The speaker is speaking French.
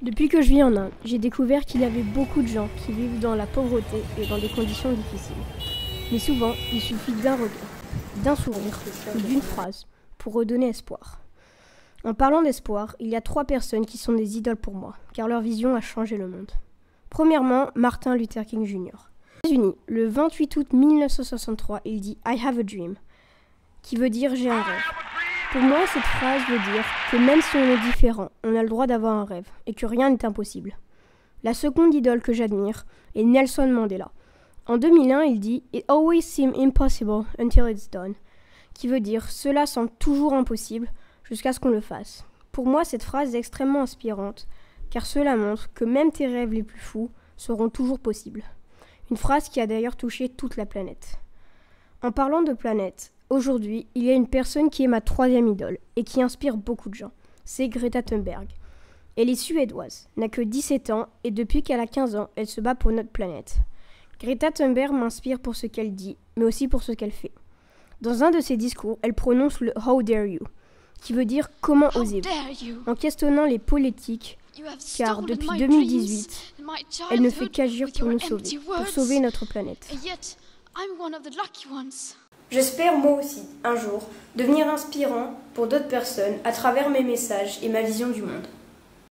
Depuis que je vis en Inde, j'ai découvert qu'il y avait beaucoup de gens qui vivent dans la pauvreté et dans des conditions difficiles. Mais souvent, il suffit d'un regard, d'un sourire ou d'une phrase pour redonner espoir. En parlant d'espoir, il y a trois personnes qui sont des idoles pour moi, car leur vision a changé le monde. Premièrement, Martin Luther King Jr. Aux États-Unis, le 28 août 1963, il dit I have a dream, qui veut dire j'ai un rêve. Pour moi, cette phrase veut dire que même si on est différent, on a le droit d'avoir un rêve et que rien n'est impossible. La seconde idole que j'admire est Nelson Mandela. En 2001, il dit It always seems impossible until it's done, qui veut dire cela semble toujours impossible jusqu'à ce qu'on le fasse. Pour moi, cette phrase est extrêmement inspirante, car cela montre que même tes rêves les plus fous seront toujours possibles. Une phrase qui a d'ailleurs touché toute la planète. En parlant de planète, Aujourd'hui, il y a une personne qui est ma troisième idole et qui inspire beaucoup de gens. C'est Greta Thunberg. Elle est suédoise, n'a que 17 ans et depuis qu'elle a 15 ans, elle se bat pour notre planète. Greta Thunberg m'inspire pour ce qu'elle dit, mais aussi pour ce qu'elle fait. Dans un de ses discours, elle prononce le How dare you, qui veut dire comment osez-vous, en questionnant les politiques, car depuis 2018, elle ne fait qu'agir pour nous sauver, pour sauver notre planète. J'espère moi aussi, un jour, devenir inspirant pour d'autres personnes à travers mes messages et ma vision du monde.